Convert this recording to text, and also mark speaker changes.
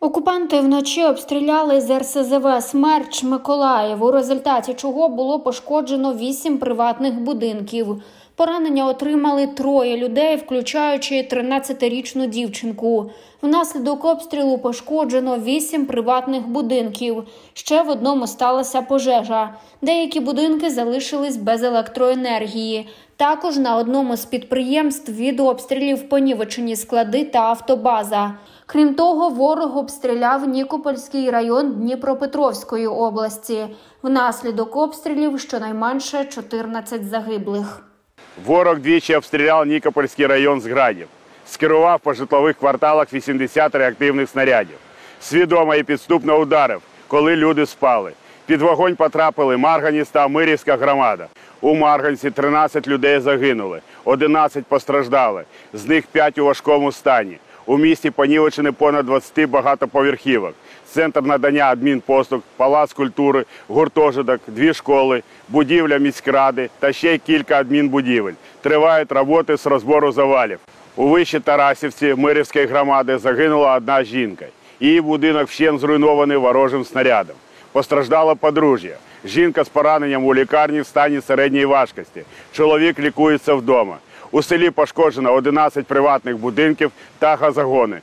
Speaker 1: Окупанти вночі обстріляли з РСЗВ Смерч Миколаїв, у результаті чого було пошкоджено вісім приватних будинків. Поранення отримали троє людей, включаючи 13-річну дівчинку. Внаслідок обстрілу пошкоджено вісім приватних будинків. Ще в одному сталася пожежа. Деякі будинки залишились без електроенергії. Також на одному з підприємств від обстрілів понівечені склади та автобаза. Крім того, ворог обстріляв Нікопольський район Дніпропетровської області. Внаслідок обстрілів щонайменше 14 загиблих.
Speaker 2: Ворог двічі обстріляв Нікопольський район з градів, скерував по житлових кварталах 80 реактивних снарядів. Свідомо і підступно ударив, коли люди спали. Під вогонь потрапили Марганіс та Мирівська громада. У Марганці 13 людей загинули, 11 постраждали, з них 5 у важкому стані. У місті понівечені понад 20 багатоповерхівок. Центр надання адмінпослуг, палац культури, гуртожиток, дві школи, будівля міськради та ще кілька адмінбудівель. Тривають роботи з розбору завалів. У вищій Тарасівці Мирівської громади загинула одна жінка. Її будинок вщен зруйнований ворожим снарядом. Постраждало подружжя. Жінка з пораненням у лікарні в стані середньої важкості. Чоловік лікується вдома. У селі пошкоджено 11 приватних будинків та газогони.